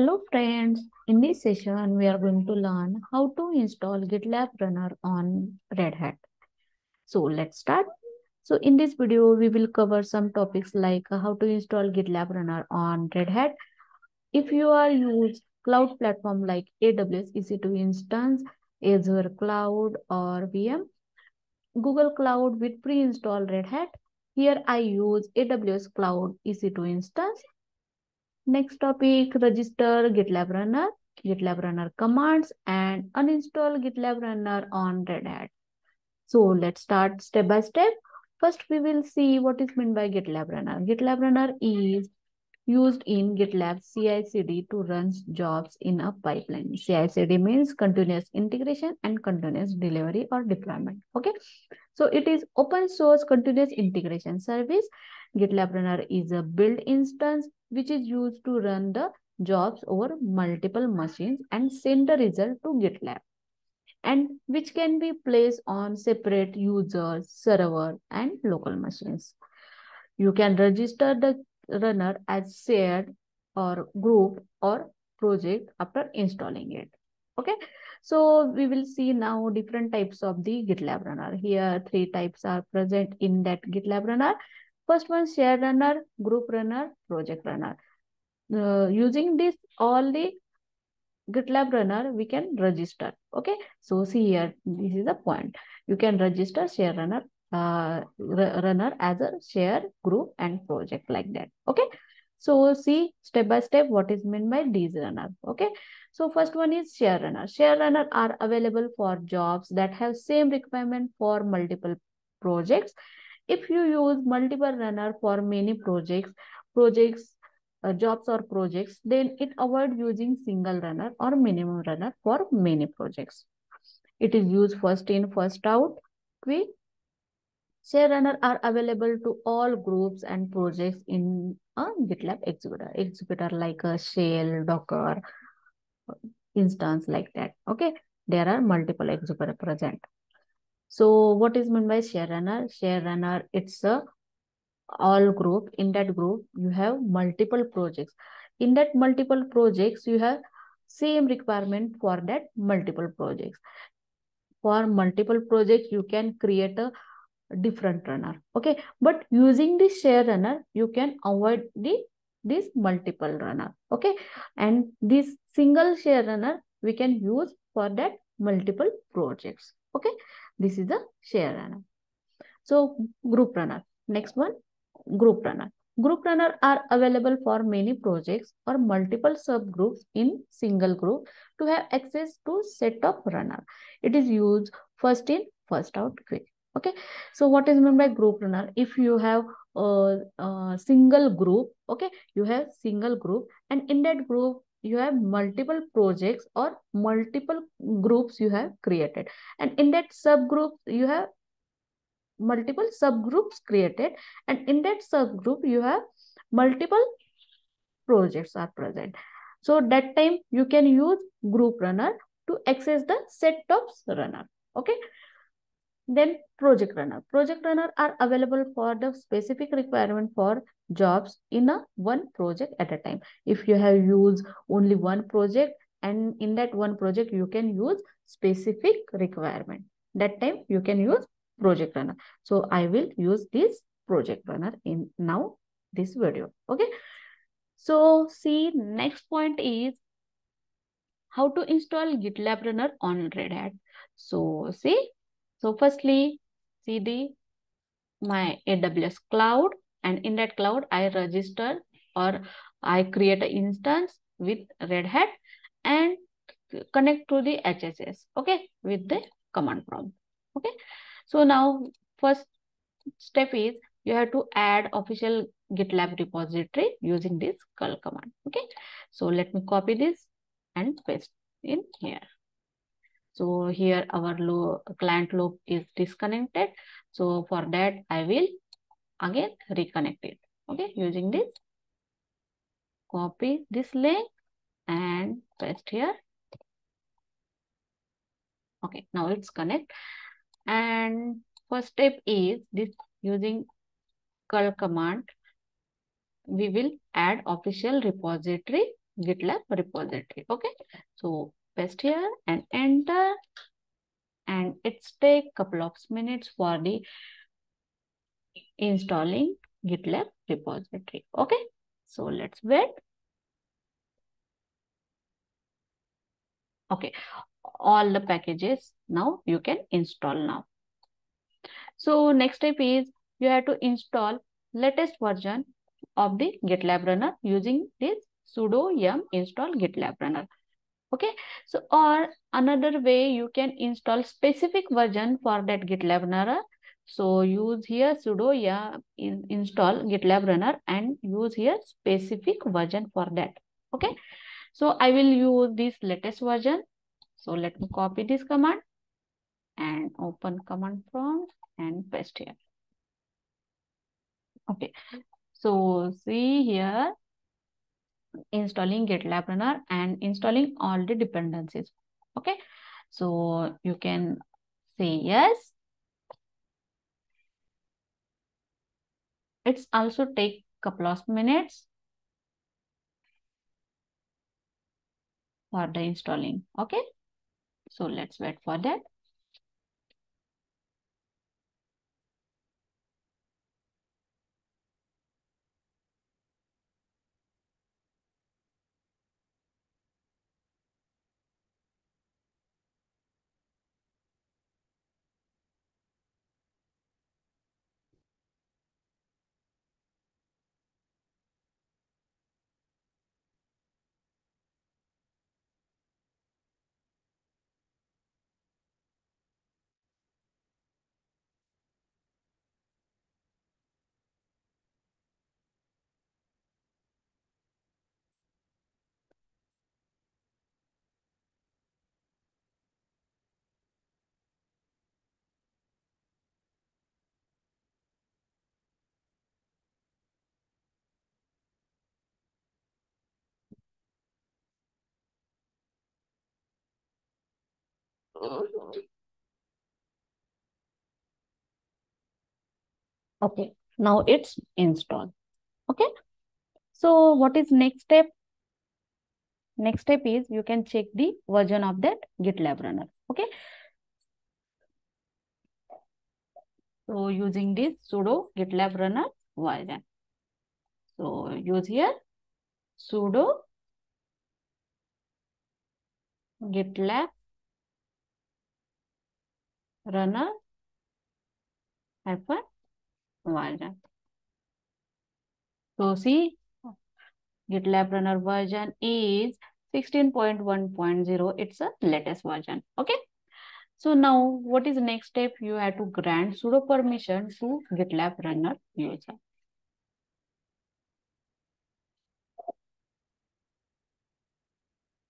Hello friends, in this session we are going to learn how to install GitLab Runner on Red Hat. So let's start. So in this video we will cover some topics like how to install GitLab Runner on Red Hat. If you are use cloud platform like AWS EC2 instance, Azure Cloud or VM, Google Cloud with pre-installed Red Hat. Here I use AWS Cloud EC2 instance Next topic, register GitLab Runner, GitLab Runner commands and uninstall GitLab Runner on Red Hat. So let's start step by step. First, we will see what is meant by GitLab Runner. GitLab Runner is used in GitLab CI/CD to run jobs in a pipeline. CI/CD means continuous integration and continuous delivery or deployment. Okay, so it is open source continuous integration service. GitLab Runner is a build instance which is used to run the jobs over multiple machines and send the result to GitLab and which can be placed on separate users, server and local machines. You can register the runner as shared or group or project after installing it. Okay, so we will see now different types of the GitLab runner. Here three types are present in that GitLab runner. First one, share runner, group runner, project runner. Uh, using this, all the GitLab runner, we can register. Okay. So see here, this is the point. You can register share runner, uh, runner as a share group and project like that. Okay. So see step by step what is meant by these runner. Okay. So first one is share runner. Share runner are available for jobs that have same requirement for multiple projects if you use multiple runner for many projects, projects, uh, jobs or projects, then it avoid using single runner or minimum runner for many projects. It is used first in, first out, quick. Share runner are available to all groups and projects in a GitLab executor. Executor like a shell, Docker, instance like that. Okay. There are multiple executor present. So what is meant by share runner? Share runner, it's a all group. In that group, you have multiple projects. In that multiple projects, you have same requirement for that multiple projects. For multiple projects, you can create a different runner. Okay. But using this share runner, you can avoid the this multiple runner. Okay. And this single share runner, we can use for that multiple projects. Okay. This is the share runner. So group runner. Next one, group runner. Group runner are available for many projects or multiple subgroups in single group to have access to set of runner. It is used first in, first out quick. Okay. So what is meant by group runner? If you have a, a single group, okay, you have single group and in that group you have multiple projects or multiple groups you have created. And in that subgroup you have multiple subgroups created. And in that subgroup you have multiple projects are present. So that time you can use group runner to access the set of runner. Okay? Then project runner. Project runner are available for the specific requirement for jobs in a one project at a time. If you have used only one project and in that one project you can use specific requirement. That time you can use project runner. So I will use this project runner in now this video. Okay. So see next point is how to install GitLab runner on Red Hat. So see so firstly, CD my AWS cloud and in that cloud, I register or I create an instance with Red Hat and connect to the HSS, okay, with the command prompt, okay. So now first step is you have to add official GitLab repository using this curl command, okay. So let me copy this and paste in here. So here our loop, client loop is disconnected. So for that, I will again reconnect it. Okay, using this. Copy this link and paste here. Okay, now it's connect. And first step is this using curl command. We will add official repository GitLab repository. Okay, so paste here and enter. And it's take couple of minutes for the installing GitLab repository. Okay, so let's wait. Okay, all the packages now you can install now. So next step is you have to install latest version of the GitLab runner using this sudo yum install GitLab runner. Okay, so or another way you can install specific version for that GitLab runner. So use here sudo yum install GitLab runner and use here specific version for that. Okay, so I will use this latest version. So let me copy this command and open command prompt and paste here. Okay, so see here installing GitLab runner and installing all the dependencies. Okay, so you can say yes. It's also take couple of minutes for the installing. Okay, so let's wait for that. Okay, now it's installed. Okay, so what is next step? Next step is you can check the version of that GitLab runner. Okay. So using this sudo GitLab runner version. So use here sudo GitLab runner hyphen version. So see GitLab runner version is 16.1.0. It's a latest version. Okay. So now what is the next step? You have to grant sudo permission to GitLab runner user.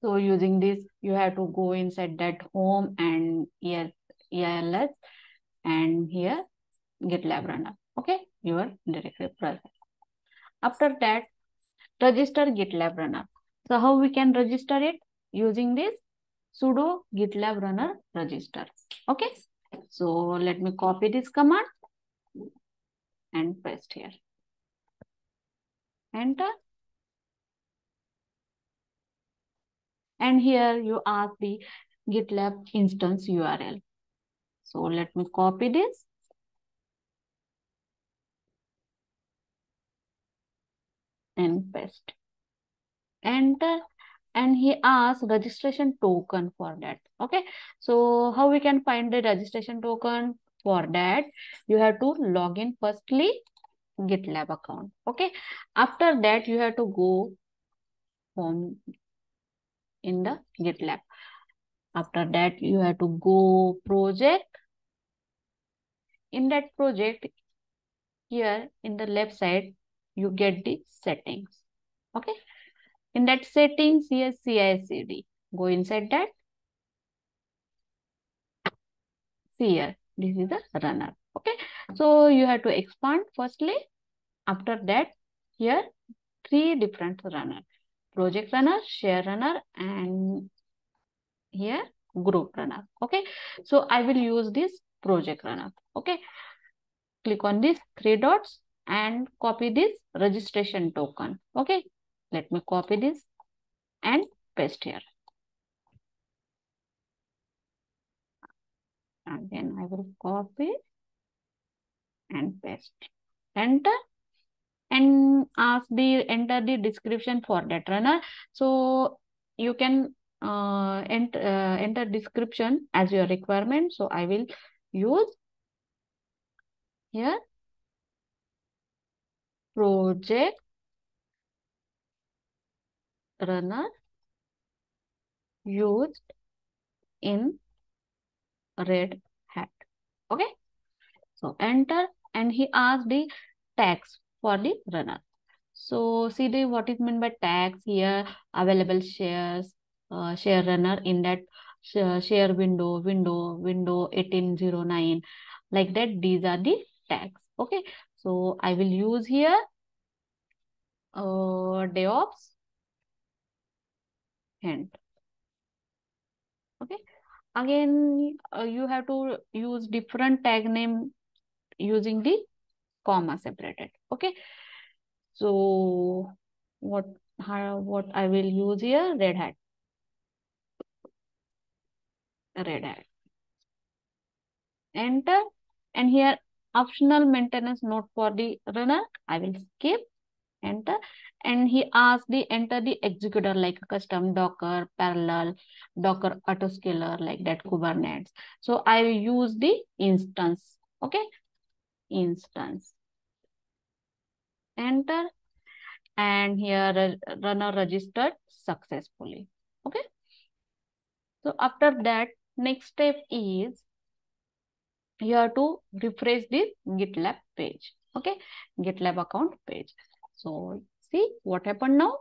So using this, you have to go inside that home and ELS and here GitLab runner. Okay, your directory present. After that, register GitLab runner. So how we can register it? Using this sudo GitLab runner register. Okay, so let me copy this command and paste here. Enter. And here you ask the GitLab instance URL. So let me copy this. And paste. Enter. And he asks registration token for that. Okay. So how we can find the registration token? For that, you have to log in firstly GitLab account. Okay. After that, you have to go home in the GitLab. After that, you have to go project. In that project, here in the left side, you get the settings. Okay. In that settings, here CI/CD. Go inside that. See here, this is the runner. Okay. So you have to expand firstly. After that, here three different runner project runner, share runner, and here group runner. Okay. So I will use this project runner. Okay. Click on this three dots and copy this registration token. Okay. Let me copy this and paste here. And then I will copy and paste. Enter and ask the enter the description for that runner. So you can uh, enter, uh, enter description as your requirement. So I will use here project runner used in red hat. Okay? So enter and he asked the tags for the runner. So see the what is meant by tags here available shares uh, share runner in that share window window window 1809 like that these are the tags. Okay so i will use here uh devops hint okay. Again uh, you have to use different tag name using the comma separated. Okay so what how what i will use here? Red hat red hat enter. And here optional maintenance note for the runner. I will skip. Enter. And he asked the enter the executor like custom docker parallel docker autoscaler like that kubernetes. So i use the instance. Okay? Instance. Enter. And here runner registered successfully. Okay? So after that next step is you have to refresh this gitlab page. Okay? Gitlab account page. So see what happened now.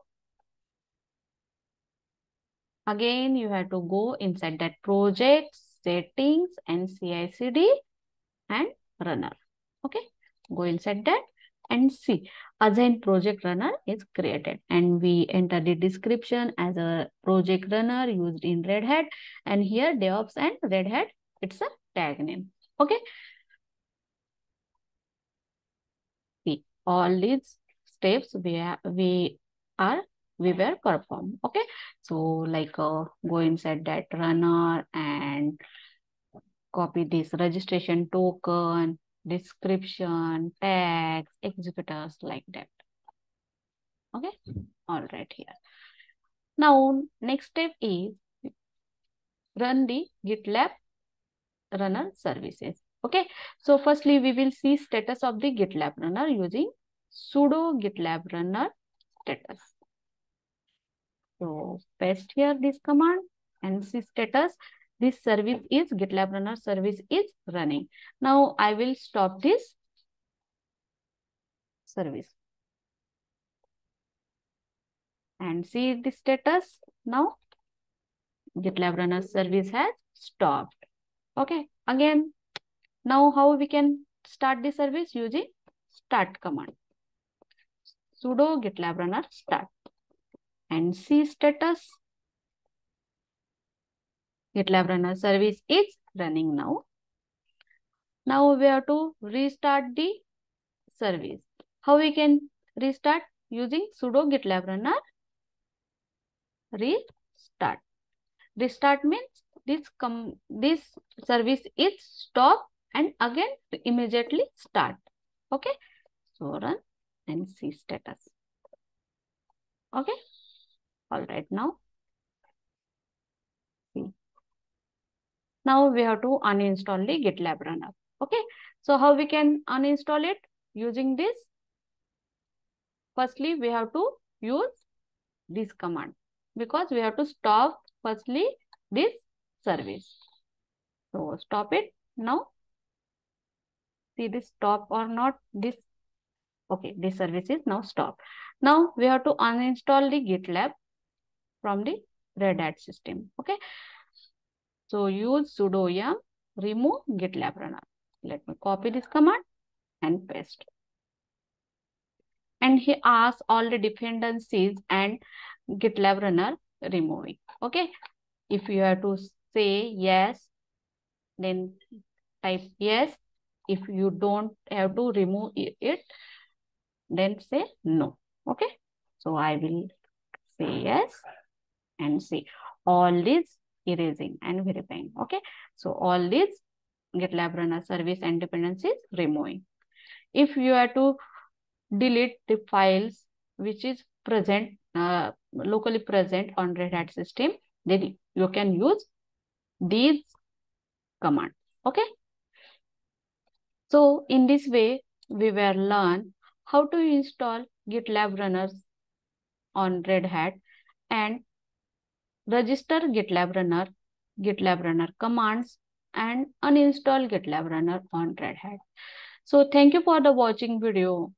Again, you have to go inside that project, settings and CI/CD and runner. Okay, go inside that and see assign project runner is created. And we enter the description as a project runner used in Red Hat. And here DevOps and Red Hat it's a tag name. Okay. See all these steps we are, we are we were performed. Okay? So like uh, go inside that runner and copy this registration token description tags executors like that. Okay? All right here. Now next step is run the gitlab runner services. Okay? So firstly we will see status of the gitlab runner using sudo gitlab runner status. So paste here this command and see status. This service is GitLab runner service is running. Now I will stop this service. And see the status now. GitLab runner service has stopped. Okay, again, now how we can start the service using start command sudo gitlab runner start and see status. GitLab runner service is running now. Now we have to restart the service. How we can restart? Using sudo gitlab runner restart. Restart means this com this service is stop and again immediately start. Okay. So run and see status. Okay. All right. Now, see. Now we have to uninstall the GitLab runner. Okay. So how we can uninstall it using this? Firstly, we have to use this command because we have to stop firstly this service. So stop it now. See this stop or not this Okay, this service is now stopped. Now we have to uninstall the GitLab from the Red Hat system. Okay. So use sudo yum remove GitLab runner. Let me copy this command and paste. And he asks all the dependencies and GitLab runner removing. Okay. If you have to say yes, then type yes. If you don't have to remove it, then say no. Okay. So I will say yes and say all these erasing and verifying. Okay. So all these GitLab runner service and dependencies removing. If you are to delete the files which is present uh, locally present on Red Hat system, then you can use these commands. Okay. So in this way, we will learn how to install GitLab runners on Red Hat and register GitLab runner, GitLab runner commands and uninstall GitLab runner on Red Hat. So thank you for the watching video.